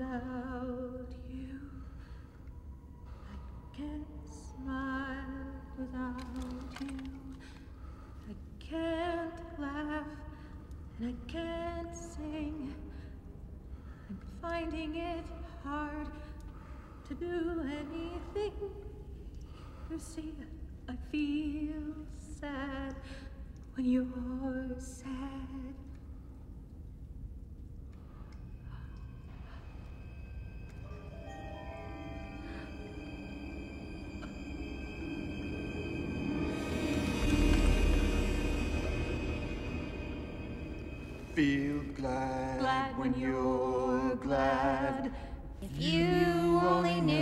without you. I can't smile without you. I can't laugh and I can't sing. I'm finding it hard to do anything. You see, I feel sad when you're sad. Feel glad, Glad when you're glad. If you only knew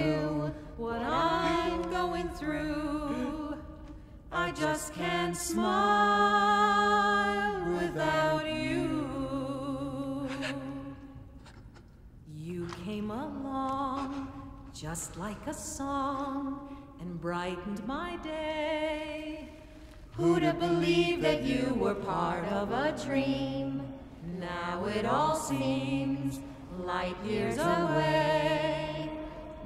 I just can't smile without you. You came along just like a song and brightened my day. Who'd have believed that you were part of a dream? Now it all seems light years away.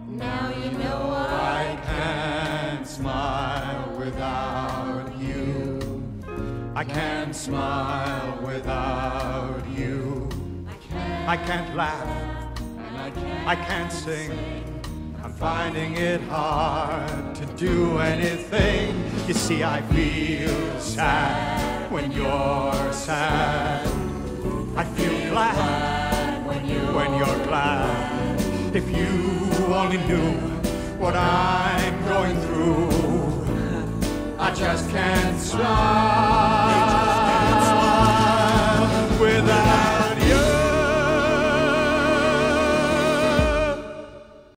Now you know I can't smile without you. I can't laugh. I can't sing. I'm finding it hard to do anything. You see, I feel sad when you're sad. I feel glad when you're glad. If you only knew what I'm going through, I just can't smile